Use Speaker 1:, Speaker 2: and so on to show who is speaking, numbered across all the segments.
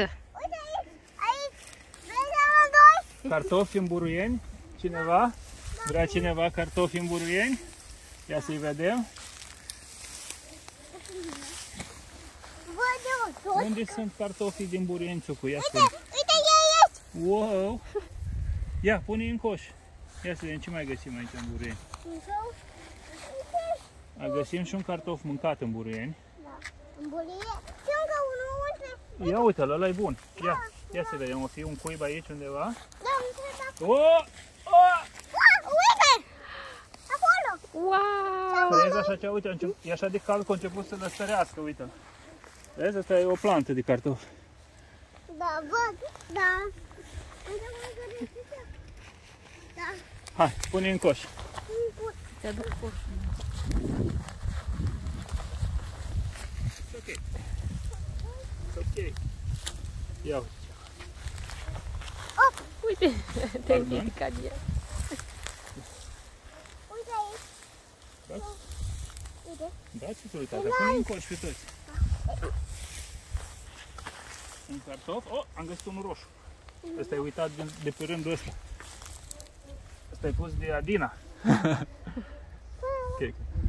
Speaker 1: Da.
Speaker 2: Uite aici, aici, vezi amândoi?
Speaker 3: Cartofi în buruieni? Cineva? Vrea cineva cartofi în buruieni? Ia să-i vedem.
Speaker 2: Văd eu tot.
Speaker 3: Unde sunt cartofii din buruieni, Țucu? Ia
Speaker 2: Uite,
Speaker 3: spune.
Speaker 2: uite e aici.
Speaker 3: Wow! Ia, pune în coș. Ia să vedem ce mai găsim aici în buruieni.
Speaker 2: Uite,
Speaker 3: A, găsim și un cartof mâncat în buruieni.
Speaker 2: da, în bulie. Și încă unul, uite.
Speaker 3: Ia uite-l, ăla e bun. Ia, ia să vedem, o fi un cuib aici undeva.
Speaker 2: Da, uite,
Speaker 3: O! O!
Speaker 2: Ah, uite! Acolo!
Speaker 1: Wow!
Speaker 3: Vezi așa ce, uite, a încep- e așa de cald că a început să lăstărească, uite. Vezi, asta e o plantă de cartof.
Speaker 2: Da, văd, da. Uite, mai găsește. Da.
Speaker 3: Hai, pune în coș.
Speaker 1: Ți-aduc coșul.
Speaker 3: It's ok. It's ok. Ia uite.
Speaker 1: Uite, te-ai
Speaker 3: Pardon?
Speaker 1: ridicat de ea.
Speaker 2: Uite aici.
Speaker 3: Da?
Speaker 2: Uite.
Speaker 3: Dați-te, uite, dar pune în coș pe toți. Un cartof. Oh, am găsit unul roșu. Ăsta e uitat de, de pe rândul ăsta. Ăsta e pus de Adina. ok.
Speaker 2: Da.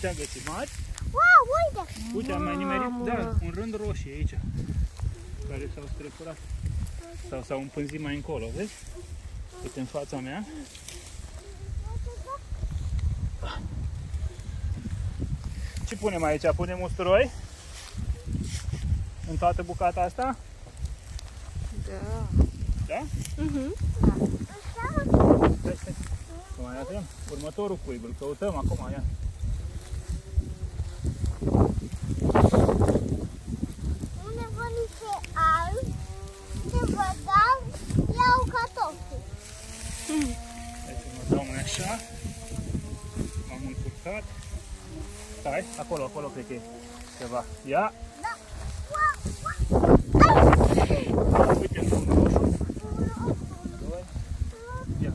Speaker 3: Ce-am găsit? Mari?
Speaker 2: Wow, uite.
Speaker 3: Uite, am mai nimerit,
Speaker 1: Mamă!
Speaker 3: da, un rând roșii aici. Care s-au strecurat. Sau s-au împânzit mai încolo, vezi? Uite în fața mea. Ce punem aici? Punem usturoi? În toată bucata asta?
Speaker 1: Da.
Speaker 3: Da?
Speaker 1: Mhm.
Speaker 2: Așa?
Speaker 3: Stai, stai. Să mai avem următorul cuib, îl căutăm acum, ia.
Speaker 2: Unde văd niște alb, se vădam, iau cartofi.
Speaker 3: Hai să mă dau mai așa. M-am încurcat. Stai, acolo, acolo cred că e ceva. Ia,
Speaker 2: Da. Wow, wow.
Speaker 3: uite, un roșu. Doi. Ia.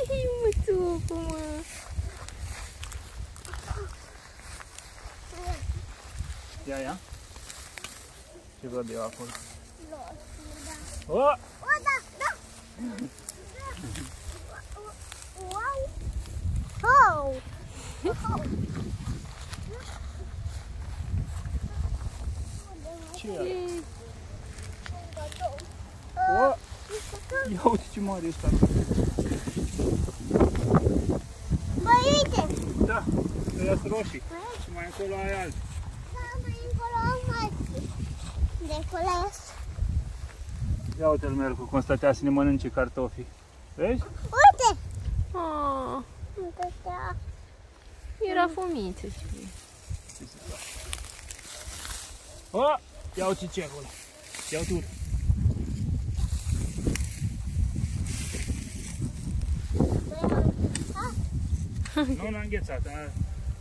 Speaker 1: Ih, mățucu, mă.
Speaker 3: Ia, ia. Ce văd eu acolo?
Speaker 2: Da.
Speaker 3: O!
Speaker 2: O, da, da. Wow. Oh.
Speaker 3: Ce e?
Speaker 1: Ei,
Speaker 3: O! Ia uite ce mare este asta.
Speaker 2: Băi, uite.
Speaker 3: Da, ăia sunt roșii. Și mai încolo ai alți.
Speaker 2: Da, mai încolo am alții. De acolo este.
Speaker 3: Ia uite-l merg cu constatea să ne mănânce cartofii. Vezi?
Speaker 2: Uite.
Speaker 1: ah,
Speaker 2: Uite, da.
Speaker 1: era fomiță. știi.
Speaker 3: Ce se fac? O! Ia uite ce e acolo. Ia uite urmă. Nu l-a înghețat, a-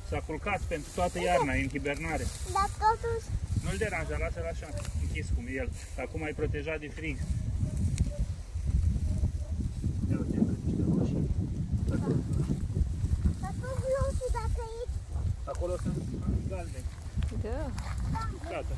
Speaker 3: s-a culcat pentru toată iarna, e în hibernare.
Speaker 2: Dar totuși,
Speaker 3: Nu-l deranja, lasă-l așa, închis cum e el. Acum ai protejat de frig. Ia uite, încă niște roșii.
Speaker 2: dar tot nu știu dacă e
Speaker 3: Acolo sunt galbeni.
Speaker 1: Da.
Speaker 3: Gata.